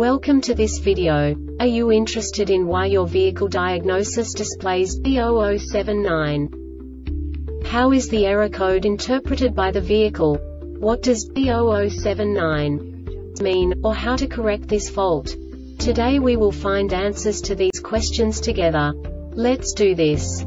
Welcome to this video. Are you interested in why your vehicle diagnosis displays B0079? How is the error code interpreted by the vehicle? What does B0079 mean, or how to correct this fault? Today we will find answers to these questions together. Let's do this.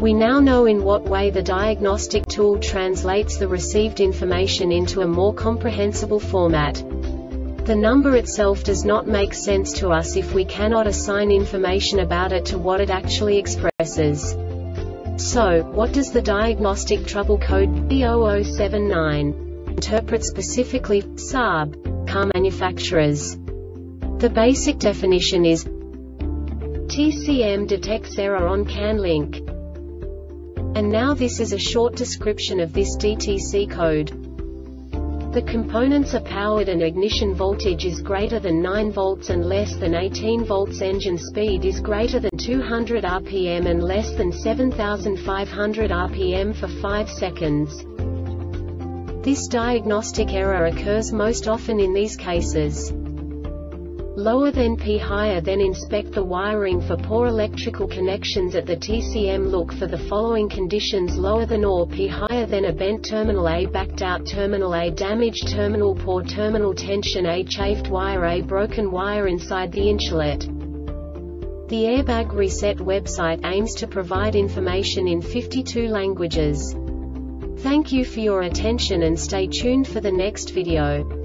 We now know in what way the diagnostic tool translates the received information into a more comprehensible format. The number itself does not make sense to us if we cannot assign information about it to what it actually expresses. So, what does the diagnostic trouble code B0079 interpret specifically, Saab, car manufacturers? The basic definition is TCM detects error on CAN link. And now this is a short description of this DTC code. The components are powered and ignition voltage is greater than 9 volts and less than 18 volts engine speed is greater than 200 rpm and less than 7500 rpm for 5 seconds. This diagnostic error occurs most often in these cases. Lower than P higher than inspect the wiring for poor electrical connections at the TCM look for the following conditions lower than or P higher than a bent terminal A backed out terminal A damaged terminal poor terminal tension A chafed wire A broken wire inside the insulet. The Airbag Reset website aims to provide information in 52 languages. Thank you for your attention and stay tuned for the next video.